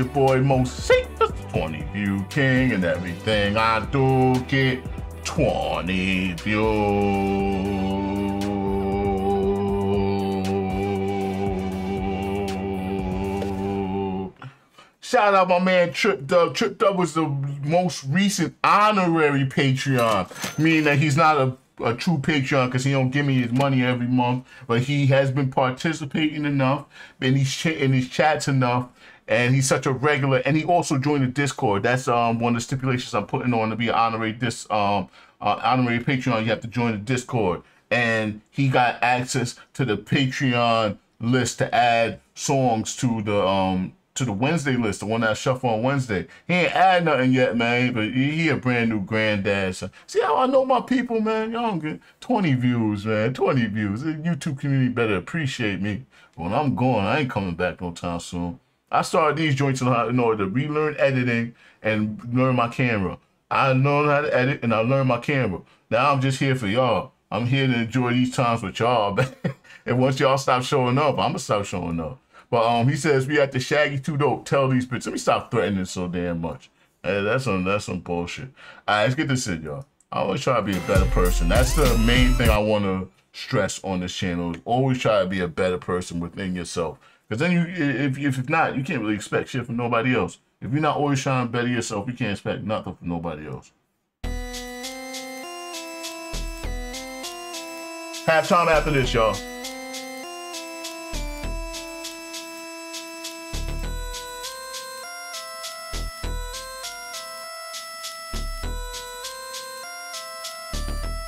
Your boy Moseefus 20 View King and everything I do get 20 views. Shout out my man Tripp Dubb. Tripp Dubb was the most recent honorary Patreon, meaning that he's not a a true Patreon because he don't give me his money every month, but he has been participating enough and he's ch- in his chats enough, and he's such a regular. And he also joined the Discord. That's um one of the stipulations I'm putting on to be an honorary this um uh, honorary Patreon. You have to join the Discord, and he got access to the Patreon list to add songs to the um to the Wednesday list, the one that I shuffle on Wednesday. He ain't add nothing yet, man, but he, he a brand new granddad. So see how I know my people, man? Y'all get 20 views, man. 20 views. The YouTube community better appreciate me. When I'm going, I ain't coming back no time soon. I started these joints in order to relearn editing and learn my camera. I learned how to edit and I learned my camera. Now I'm just here for y'all. I'm here to enjoy these times with y'all. and once y'all stop showing up, I'm gonna stop showing up. But um, he says we at the Shaggy 2 Dope. Tell these bitches. Let me stop threatening so damn much. Hey, that's some that's some bullshit. All right, let's get this in, y'all. I always try to be a better person. That's the main thing I want to stress on this channel. Is always try to be a better person within yourself. Because then you, if if not, you can't really expect shit from nobody else. If you're not always trying to better yourself, you can't expect nothing from nobody else. Have time after this, y'all.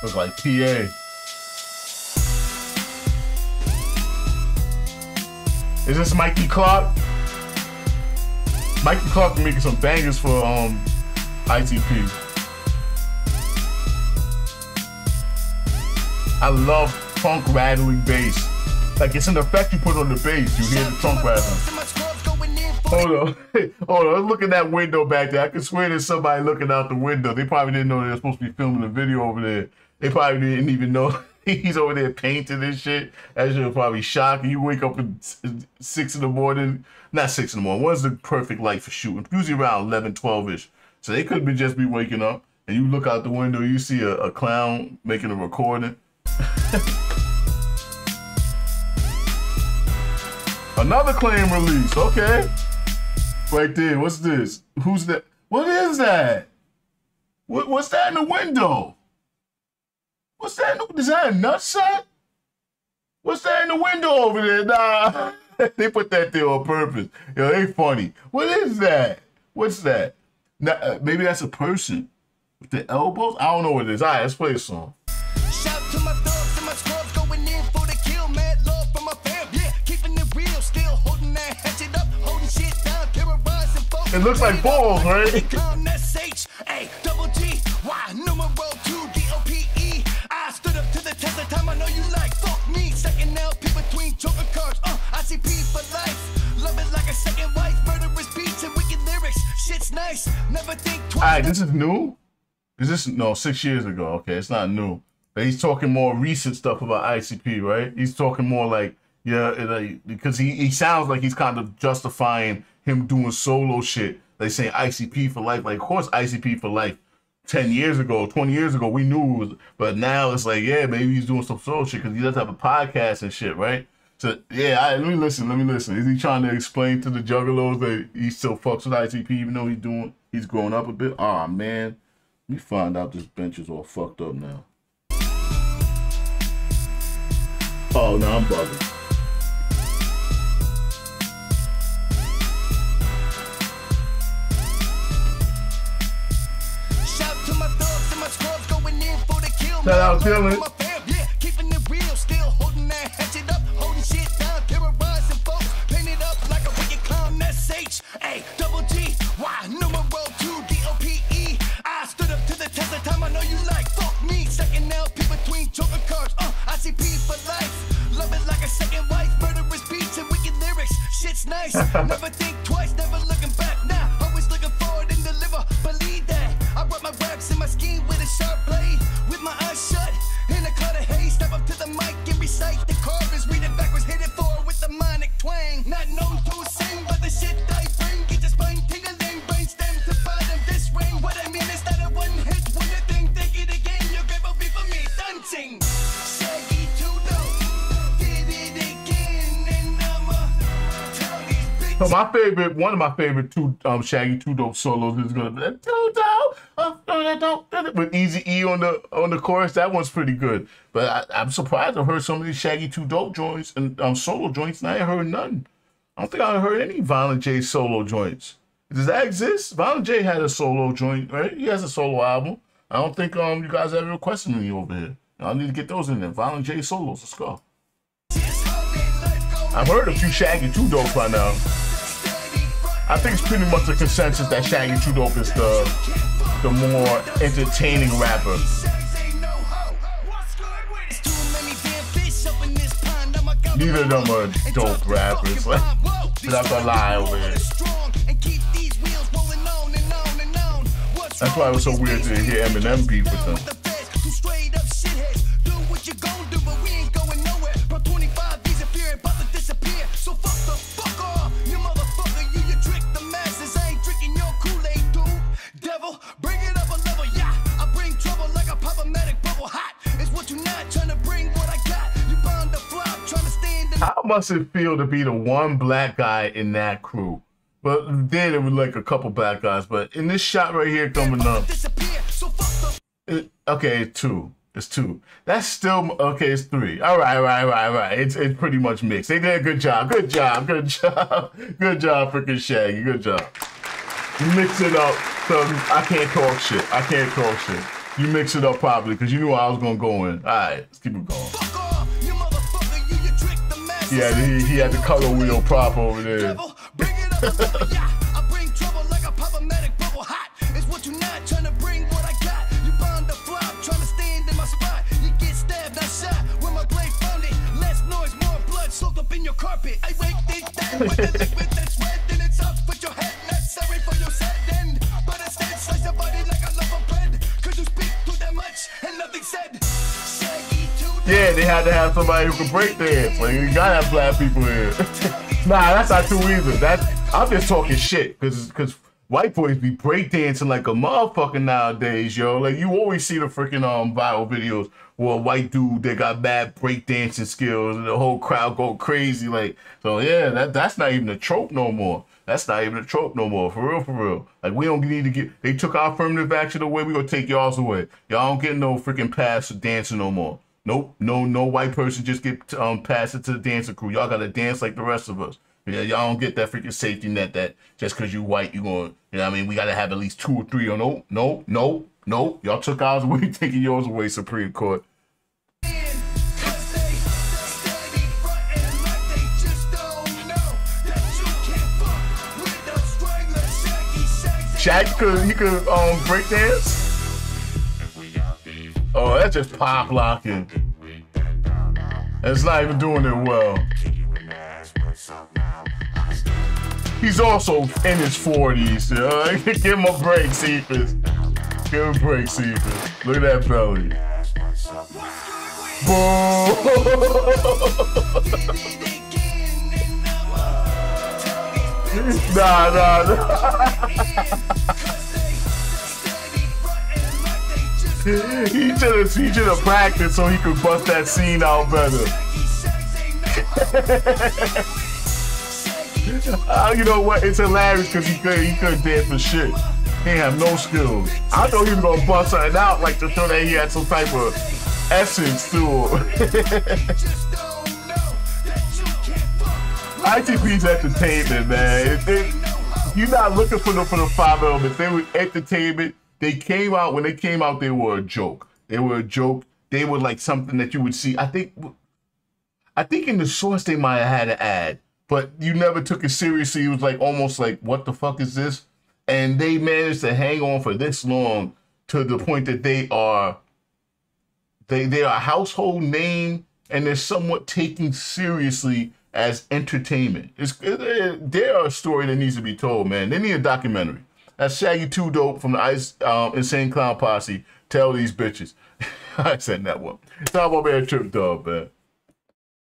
Looks like PA. Is this Mikey Clark? Mikey Clark making some bangers for um ICP. I love trunk rattling bass. Like it's an effect you put on the bass. You hear the trunk rattling. Hold on. Hold on. Look at that window back there. I can swear there's somebody looking out the window. They probably didn't know they were supposed to be filming a video over there. They probably didn't even know he's over there painting and shit. That shit probably shocking. You wake up at six in the morning. Not six in the morning. What's the perfect light for shooting? Usually around 11, 12-ish. So they could be just be waking up and you look out the window, you see a, a clown making a recording. Another claim release. Okay. Right there. What's this? Who's that? What is that? What, what's that in the window? What's that? Is that a nutsack? What's that in the window over there? Nah, they put that there on purpose. Yo, they funny. What is that? What's that? Now, uh, maybe that's a person with the elbows. I don't know what it is. All right, let's play a song. Shout to my thugs and my scrubs going in for the kill. Mad love from my fam. Yeah, keeping it real. Still holding that hatchet up, holding shit down, terrorizing folks. It looks like balls, right? nice. Never think twice. Alright, this is new? Is this no six years ago? Okay, it's not new. But he's talking more recent stuff about ICP, right? He's talking more like yeah, like because he, he sounds like he's kind of justifying him doing solo shit. They say ICP for life. Like, of course, ICP for life 10 years ago, 20 years ago, we knew was, but now it's like, yeah, maybe he's doing some soul shit because he does have a podcast and shit, right? So, yeah, I, let me listen, let me listen. Is he trying to explain to the juggalos that he still fucks with ICP even though he's doing, he's growing up a bit? Aw, oh, man. Let me find out this bench is all fucked up now. Oh, no, I'm bugging. Shout out Dylan. So my favorite, one of my favorite two um Shaggy 2 Dope solos is gonna be two dope uh, with Easy E on the on the chorus. That one's pretty good. But I, am surprised I've heard some of these Shaggy 2 Dope joints and um solo joints, and I ain't heard none. I don't think I heard any Violent J solo joints. Does that exist? Violent J had a solo joint, right? He has a solo album. I don't think um you guys ever requested me over here. I need to get those in there. Violent J solos. Let's go. I've heard a few Shaggy 2 Dope by now. I think it's pretty much a consensus that Shaggy 2 Dope is the the more entertaining rapper. Neither of them are dope rappers. Like, not gonna lie over here. That's why it was so weird to hear Eminem beef with them. How must it feel to be the one black guy in that crew? But then it was like a couple black guys. But in this shot right here coming up, okay, two. It's two. That's still okay. It's three. All right, right, right, right. It's it's pretty much mixed. They did a good job. Good job. Good job. Good job, freaking Shaggy. Good job. You mix it up so I can't talk shit. I can't talk shit. You mix it up properly because you knew I was gonna go in. All right, let's keep it going. He had, he, he had the color wheel prop over there. Yeah, they had to have somebody who could break dance. Like you gotta have black people here. nah, that's not true either. That I'm just talking shit because because white boys be breakdancing like a motherfucker nowadays, yo. Like you always see the freaking um viral videos where a white dude they got bad breakdancing skills and the whole crowd go crazy. Like so, yeah, that that's not even a trope no more. That's not even a trope no more. For real, for real. Like we don't need to get. They took our affirmative action away. We gonna take y'all's away. Y'all don't get no freaking pass for dancing no more. Nope, no, no white person just get um passed it to the dancing crew. Y'all gotta dance like the rest of us. Yeah, y'all don't get that freaking safety net that just cause you white, you gonna, you know what I mean? We gotta have at least two or three or no, no, no, no. Y'all took ours away, taking yours away, Supreme Court. Shaq could he could um break dance? Oh, that's just pop locking. It's not even doing it well. He's also in his 40s. Uh, give him a break, Seefus. Give him a break, Seefus. Look at that belly. Boom! nah, nah, nah. he should have he should have practiced so he could bust that scene out better. uh, you know what? It's hilarious because he could he couldn't dance for shit. He have no skills. I thought he was gonna bust something out like to show that he had some type of essence to him. ICP's entertainment, man. It, it, you're not looking for the for the five elements. They were entertainment they came out when they came out. They were a joke. They were a joke. They were like something that you would see. I think, I think in the source they might have had an ad, but you never took it seriously. It was like almost like, what the fuck is this? And they managed to hang on for this long to the point that they are, they they are a household name and they're somewhat taken seriously as entertainment. It's, it, it, they are a story that needs to be told, man. They need a documentary. That's Shaggy 2 Dope from the Ice um, Insane Clown Posse. Tell these bitches. I said that one. Talk about man Trip Dog, man.